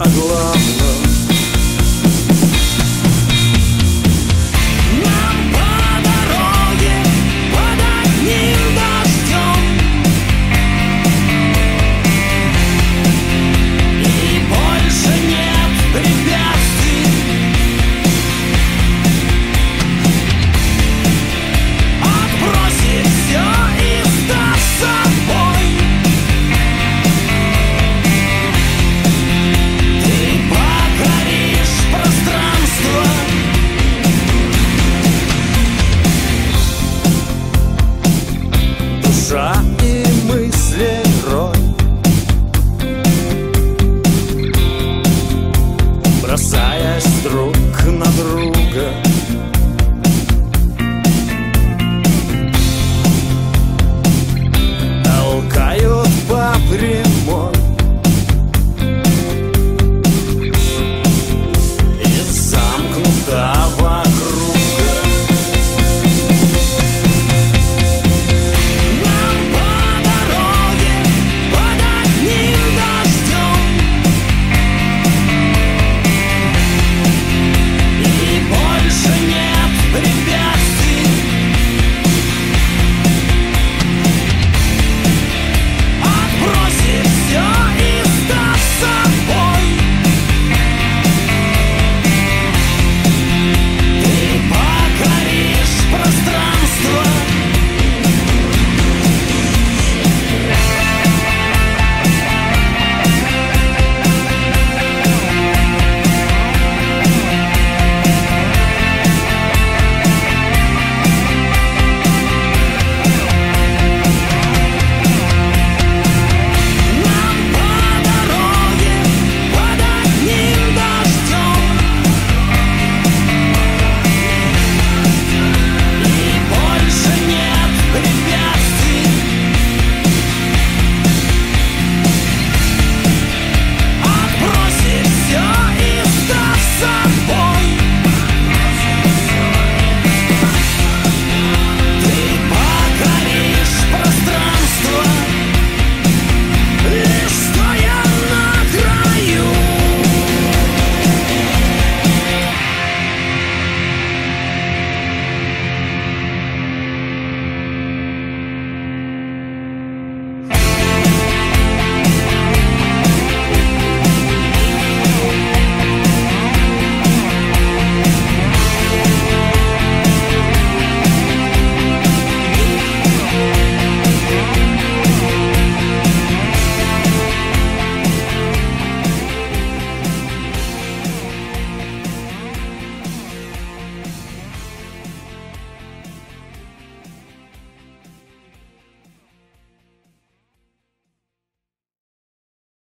о главном. бросаясь друг на друга.